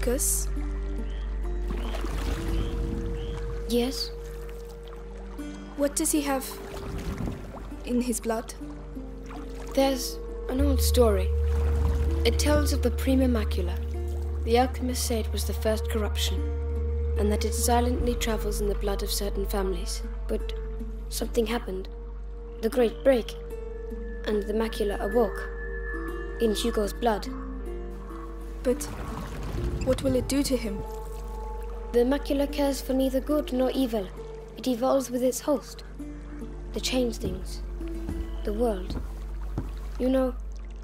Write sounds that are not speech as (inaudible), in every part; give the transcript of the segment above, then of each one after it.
Lucas, Yes? what does he have in his blood? There's an old story. It tells of the Prima Macula. The alchemist said it was the first corruption, and that it silently travels in the blood of certain families. But something happened. The Great Break. And the macula awoke. In Hugo's blood. But what will it do to him? The macula cares for neither good nor evil. It evolves with its host. The change things. The world. You know,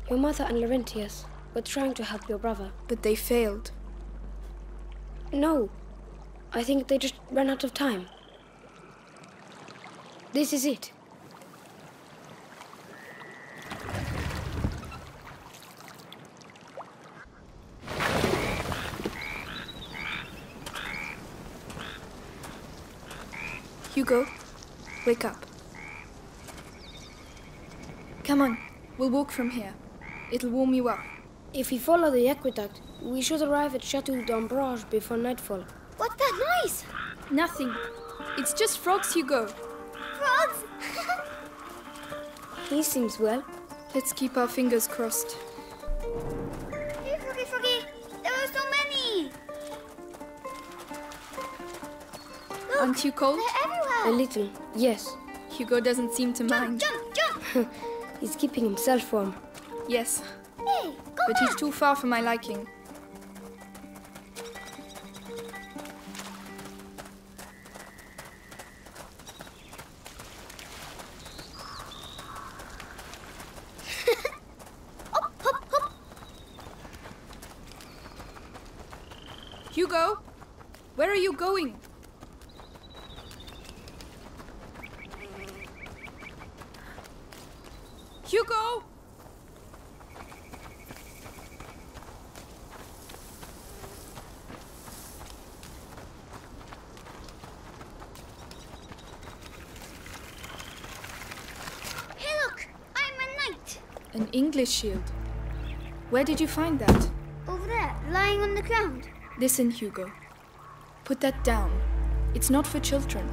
your mother and Laurentius were trying to help your brother. But they failed. No. I think they just ran out of time. This is it. Hugo, wake up. Come on, we'll walk from here. It'll warm you up. If we follow the aqueduct, we should arrive at Chateau d'Ombrage before nightfall. What's that noise? Nothing. It's just frogs, Hugo. Frogs! He seems well. Let's keep our fingers crossed. Hey, Froggy, Froggy! There are so many! Look, Aren't you cold? they're A little, yes. Hugo doesn't seem to Jump, mind. jump, jump! (laughs) He's keeping himself warm. Yes, Hey, go but back! he's too far for my liking. An English shield. Where did you find that? Over there, lying on the ground. Listen, Hugo. Put that down. It's not for children.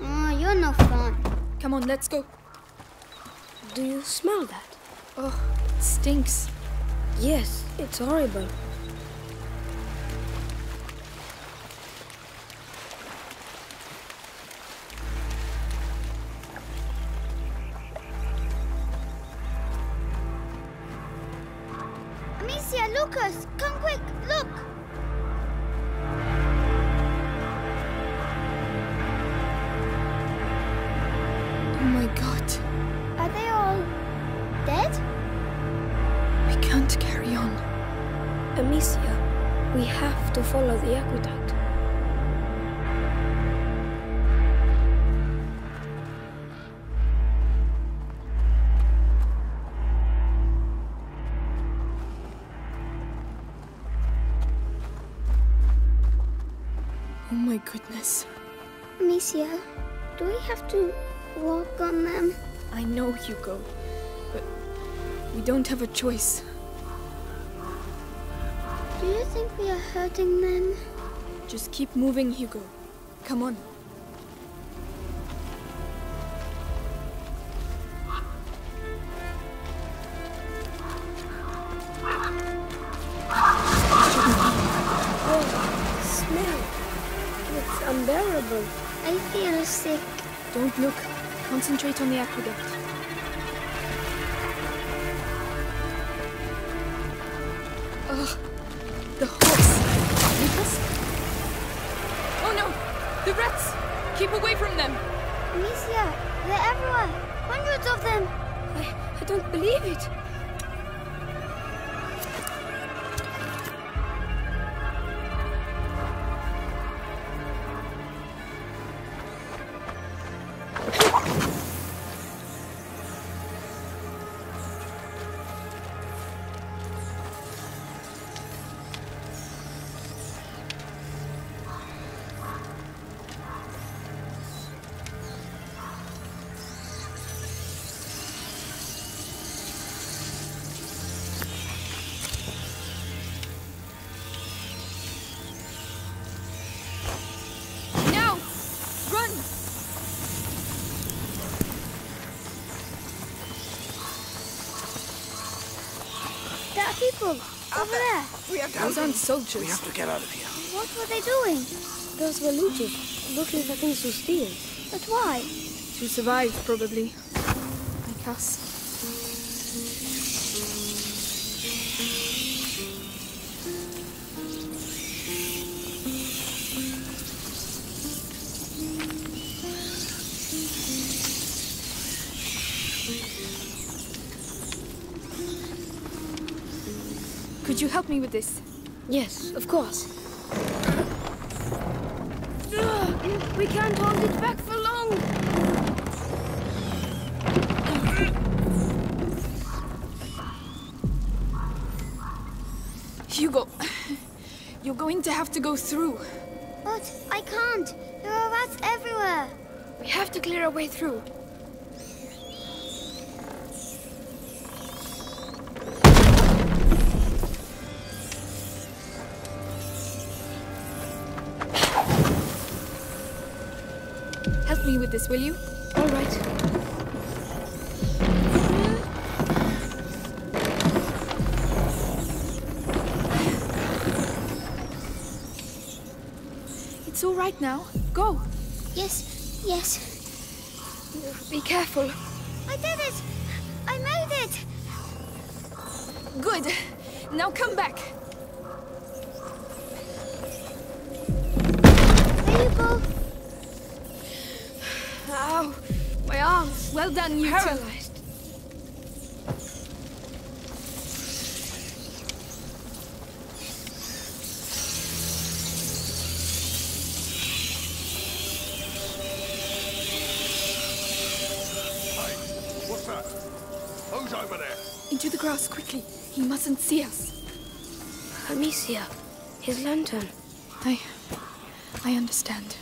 Oh, you're no fun. Come on, let's go. Do you smell that? Oh, it stinks. Yes, it's horrible. Hugo. But we don't have a choice. Do you think we are hurting them? Just keep moving, Hugo. Come on. Oh, smell. It's unbearable. I feel sick. Don't look. Concentrate on the aqueduct. People over there. We have those aren't soldiers. We have to get out of here. What were they doing? Those were looters, looking for things to steal. But why? To survive, probably. Like us. Help me with this? Yes, of course. We can't hold it back for long. Hugo, you're going to have to go through. But I can't. There are rats everywhere. We have to clear our way through. This, will you? All right. It's all right now. Go. Yes, yes. Be careful. I did it. I made it. Good. Now come back. Well done, you two. Paralyzed. Hey, what's that? Who's over there? Into the grass, quickly. He mustn't see us. Amicia. His lantern. I... I understand.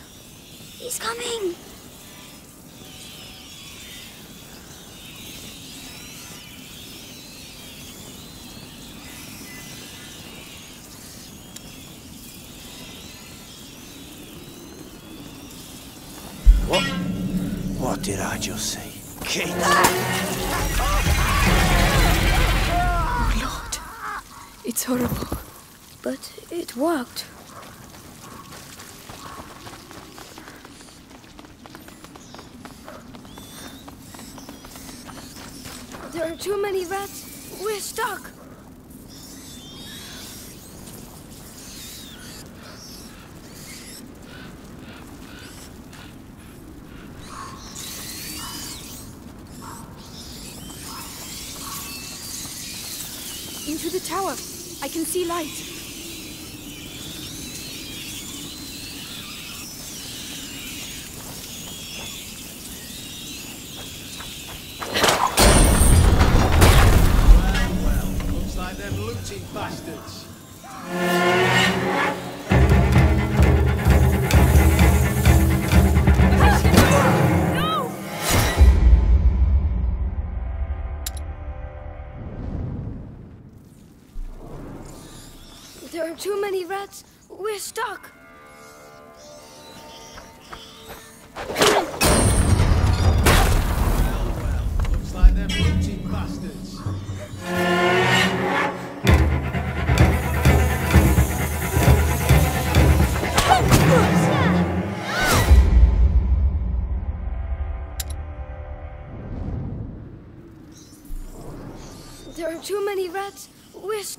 He's coming. What? What did I just see? Kate! Oh, Lord. It's horrible. But it worked. There are too many rats. We're stuck. Into the tower. I can see light.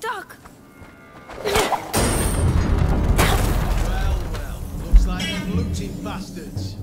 Stuck. Well, well, looks like them looting bastards.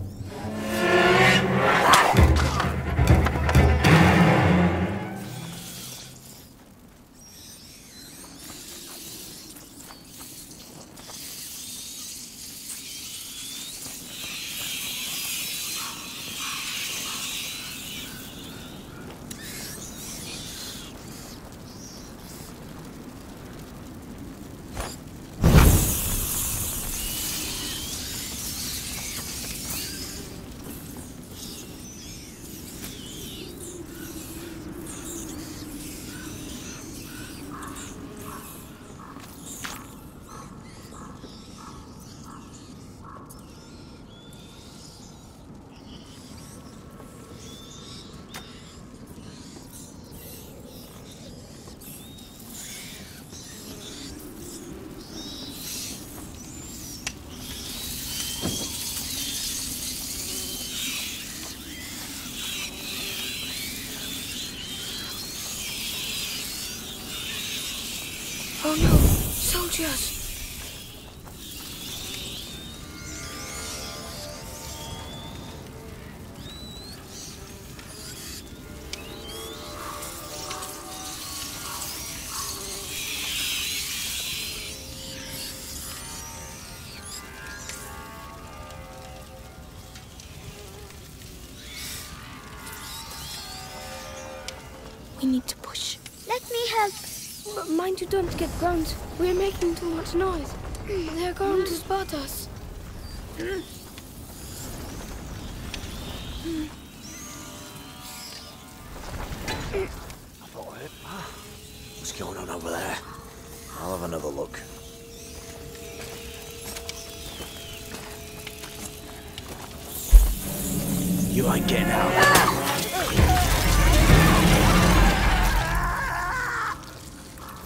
Soldiers! You don't get ground. We're making too much noise. They're going to spot us.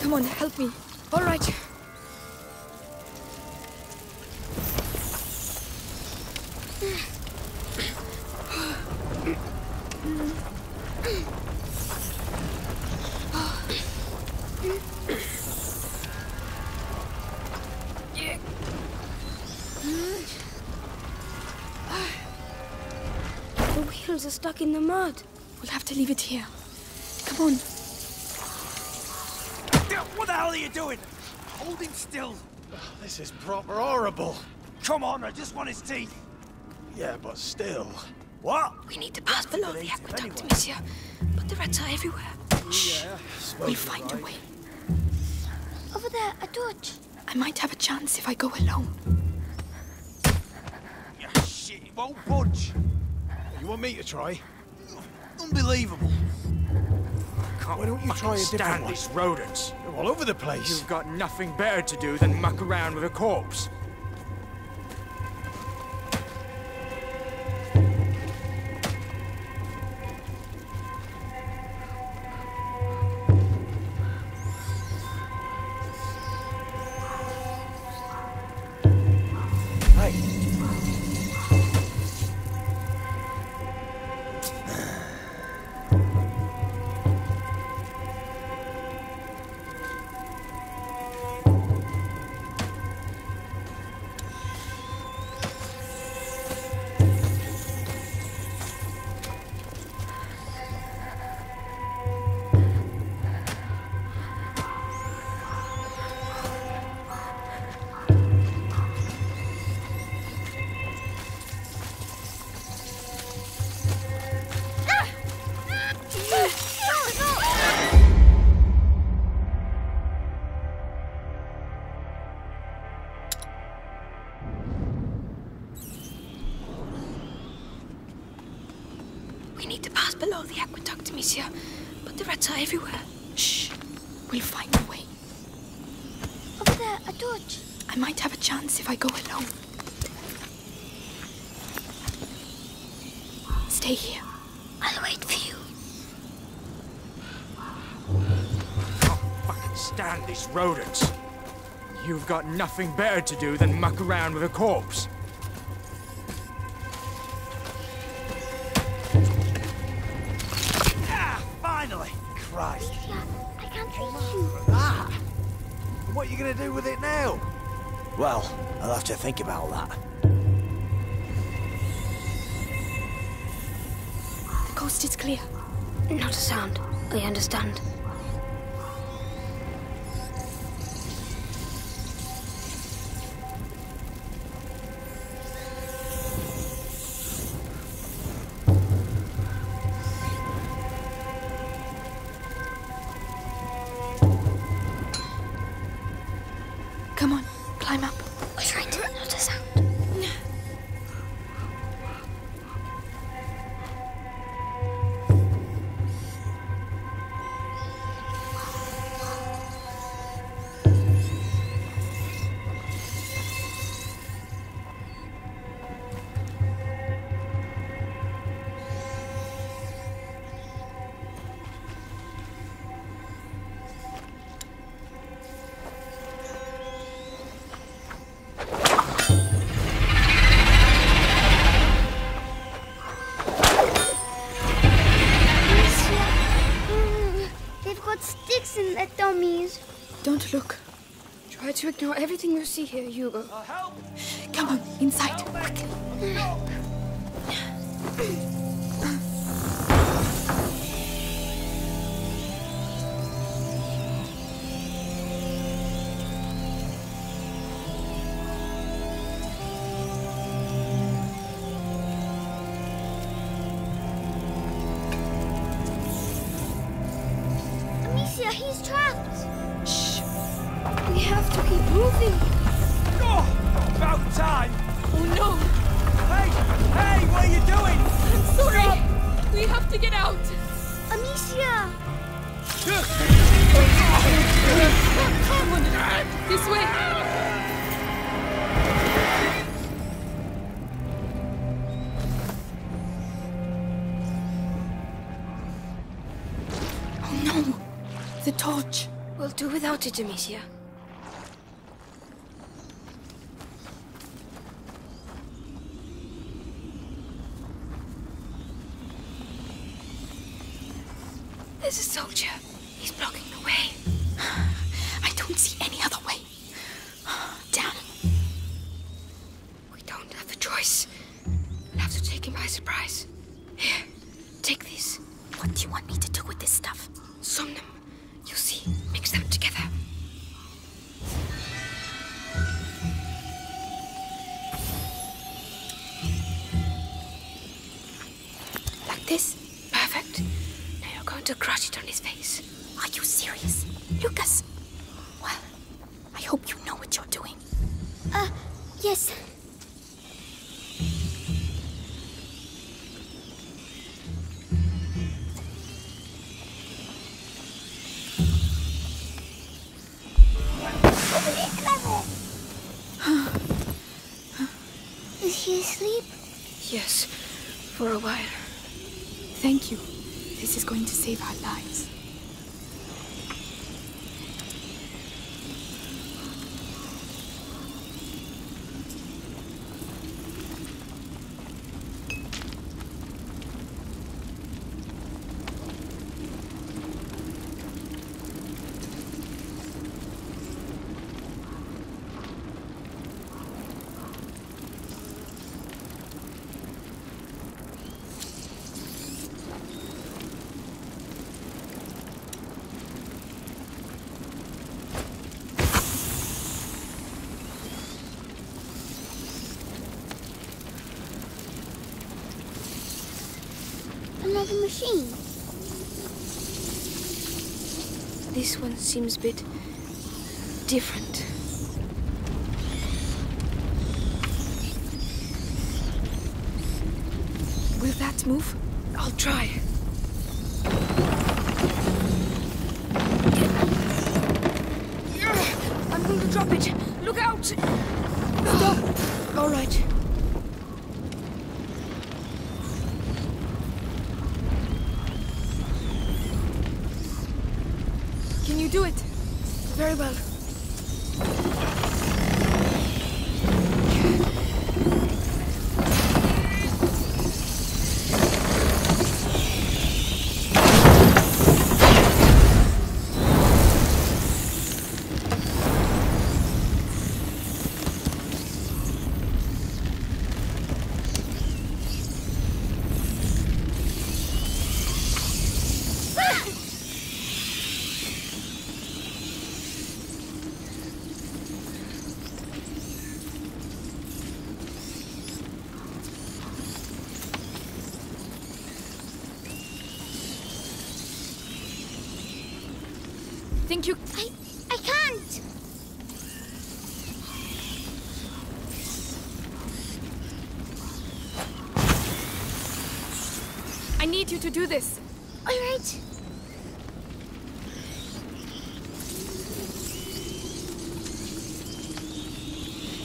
Come on, help me. All right. This is proper horrible. Come on, I just want his teeth. Yeah, but still. What? We need to pass below the aqueduct, anyway. monsieur. But the rats are everywhere. Shh. Yeah, We'll find a way. Over there, a torch. I might have a chance if I go alone. Yeah, shit, it won't budge. You want me to try? Unbelievable. Why don't you try a different stand one? these rodents. All over the place. You've got nothing better to do than muck around with a corpse. Aqueduct. But the rats are everywhere. Shh. We'll find a way. Over there, a torch. I might have a chance if I go alone. Stay here. I'll wait for you. Can't fucking stand these rodents. You've got nothing better to do than muck around with a corpse. What are you gonna do with it now? Well, I'll have to think about that. The coast is clear. Not a sound. I understand. Ignore everything you see here, Hugo. Come on, inside. Amicia, he's trapped. We have to keep moving. Oh, about time! Oh no! Hey! Hey, what are you doing? I'm sorry! We have to get out! Amicia! Come on! This way! Oh no! The torch! We'll do without it, Amicia. Like this? Perfect. Now you're going to crush it on his face. Are you serious? Lucas! Well, I hope you Another machine. This one seems a bit different. Will that move? I'll try. I'm going to drop it. Look out! Stop! All right. Think you. I, I can't. I need you to do this. All right.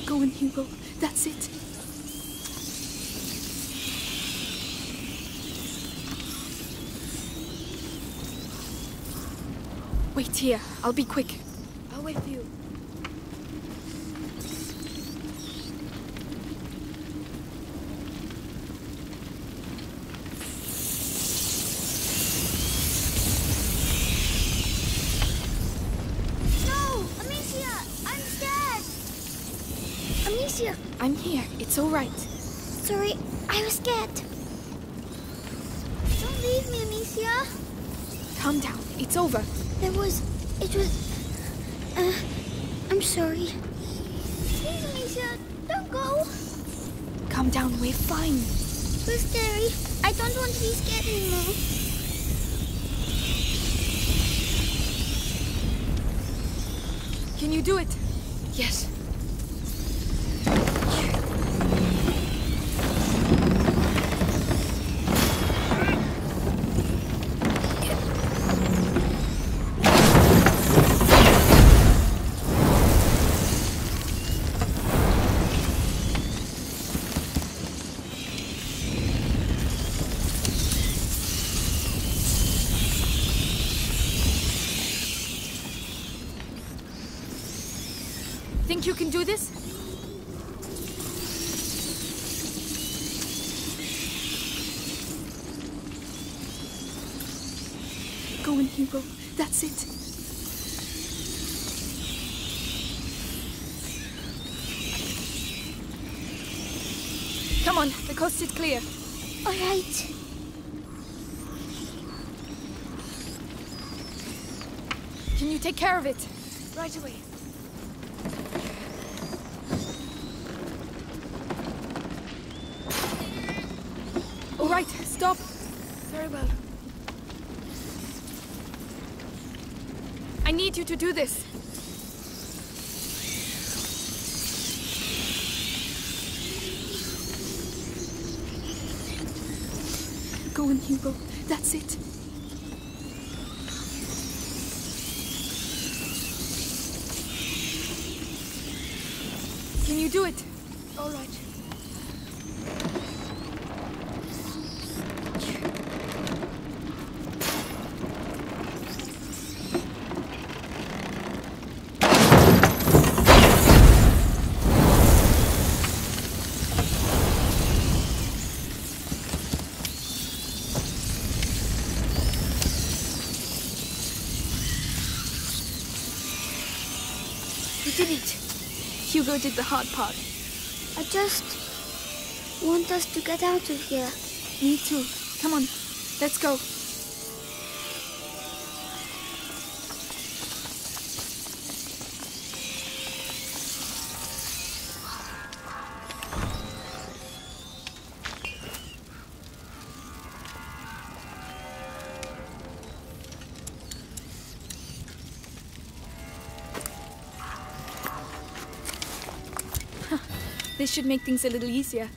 Go in, Hugo. That's it. Wait here. I'll be quick. I'll wait for you. No, Amicia, I'm Amicia, I'm here. It's all right. sorry, I was scared. Don't leave me, Amicia. Calm down. It's over. There was. It was. Uh. I'm sorry. Please, Amicia, don't go. Calm down. We're fine. It was scary. I don't want to be scared anymore. Can you do it? Yes. Think you can do this? Go on, Hugo. That's it. Come on, the coast is clear. All right. Can you take care of it? Right away. All right, stop. Very well. I need you to do this. Go on, Hugo. That's it. Can you do it? All right. You did it. Hugo did the hard part. I just want us to get out of here. Me too. Come on, let's go. Should make things a little easier.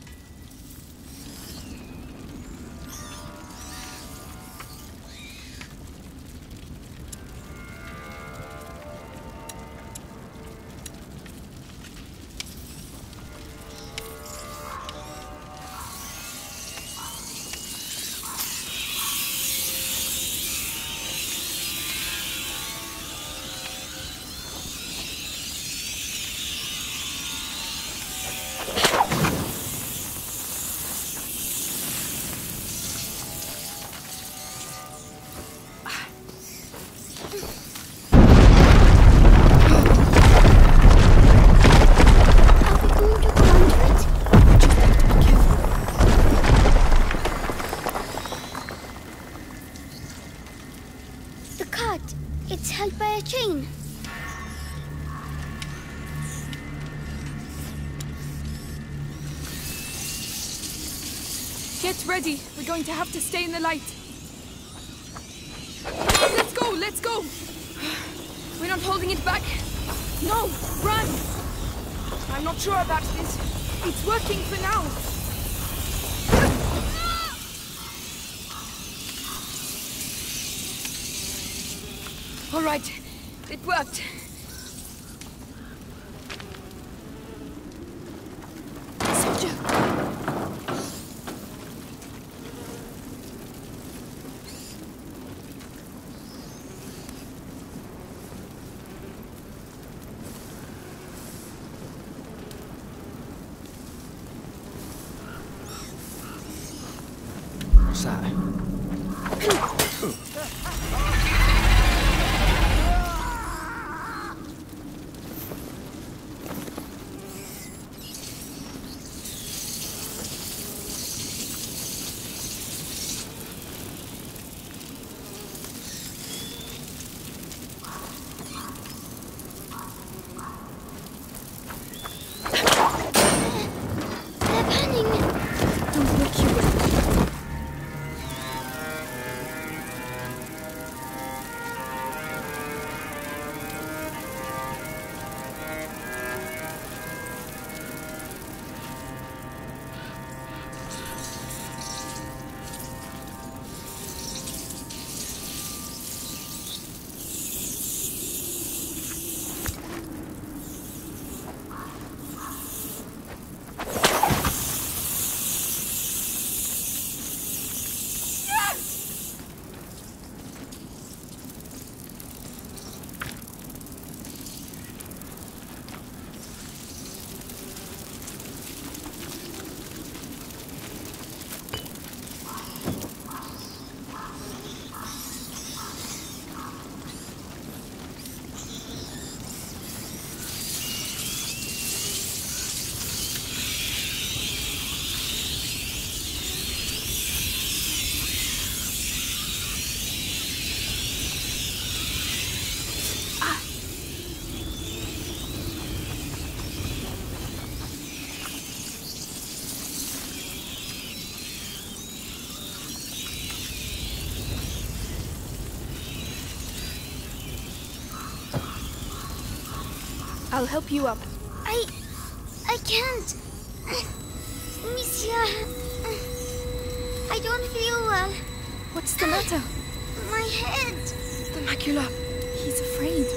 Going to have to stay in the light. Let's go, let's go. We're not holding it back. No, run. I'm not sure about this. It's working for now. All right, it worked. I'll help you up. I. I can't. Monsieur. I don't feel well. What's the matter? My head. The macula. He's afraid.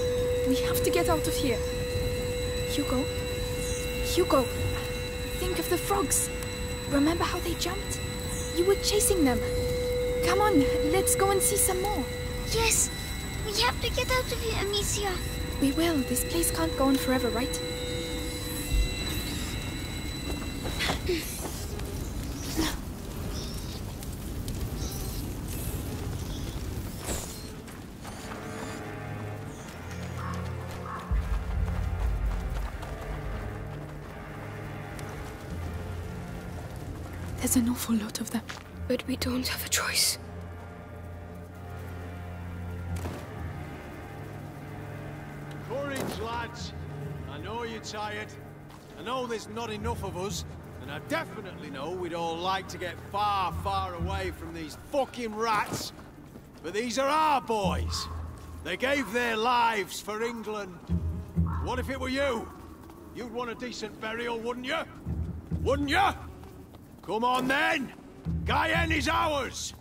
We have to get out of here. Hugo. Hugo. Think of the frogs. Remember how they jumped? You were chasing them. Come on, let's go and see some more. Yes. We have to get out of here, Amicia. We will. This place can't go on forever, right? There's an awful lot of them. But we don't have a choice. You're tired. I know there's not enough of us. And I definitely know we'd all like to get far, far away from these fucking rats. But these are our boys. They gave their lives for England. What if it were you? You'd want a decent burial, wouldn't you? Wouldn't you? Come on then! Guyenne is ours!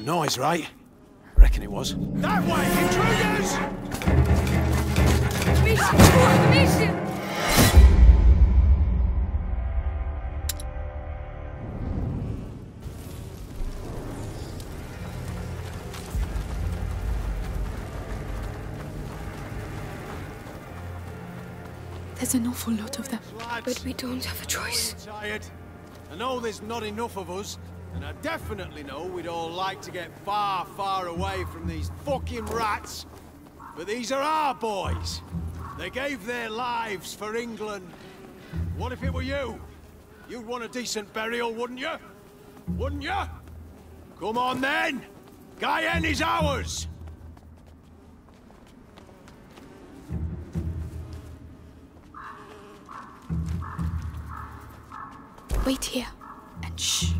That noise, right? I Reckon it was. That way, intruders! Amicia! Amicia! There's an awful lot of them. Lads, But we don't have a choice. I'm tired. I know there's not enough of us, and I definitely know we'd all like to get far, far away from these fucking rats. But these are our boys. They gave their lives for England. What if it were you? You'd want a decent burial, wouldn't you? Wouldn't you? Come on then! Guyenne is ours! Wait here. And shh.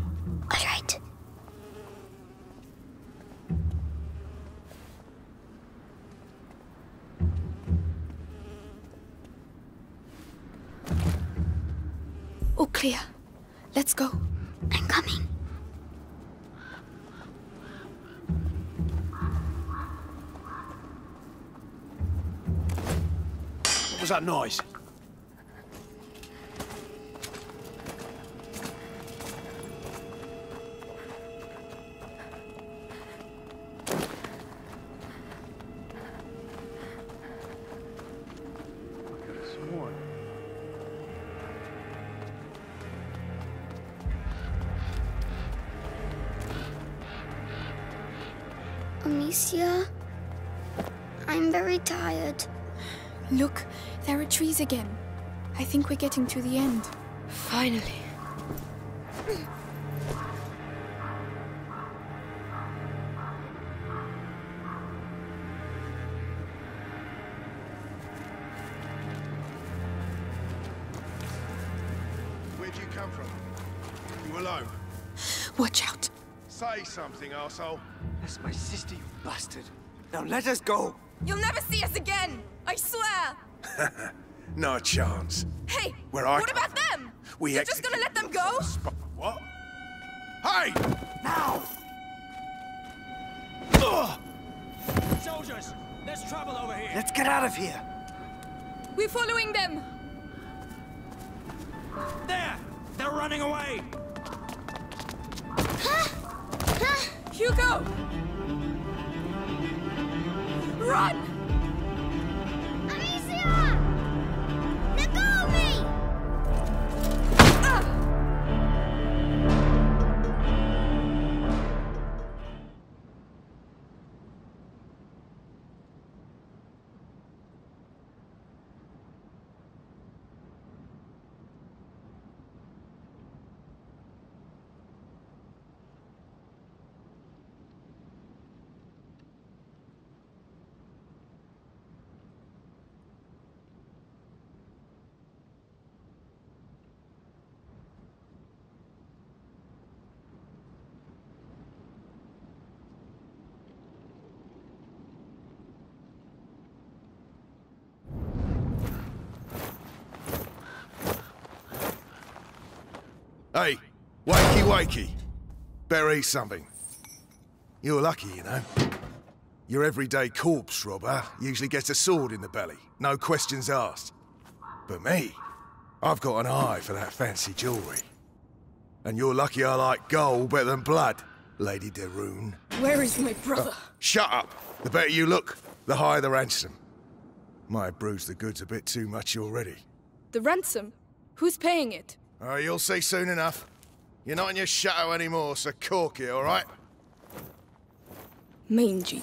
Clear. Let's go. I'm coming. What was that noise? I'm very tired. Look, there are trees again. I think we're getting to the end. Finally. Where'd you come from? You alone? Watch out. Say something, arsehole. That's my sister, you bastard. Now let us go. You'll never see us again! I swear! (laughs) No chance. Hey! Where are What you? about them? We You're just gonna let them go? Sp- what? Hey! Now! Soldiers, There's trouble over here. Let's get out of here. We're following them! There! They're running away! Hugo! Run! Hey, wakey wakey. Better eat something. You're lucky, you know. Your everyday corpse robber usually gets a sword in the belly, no questions asked. But me, I've got an eye for that fancy jewellery. And you're lucky I like gold better than blood, Lady de Rune. Where is my uh, brother? Shut up! The better you look, the higher the ransom. Might have bruised the goods a bit too much already. The ransom? Who's paying it? Oh, you'll see soon enough. You're not in your shadow anymore, so cork it, all right? Mangy.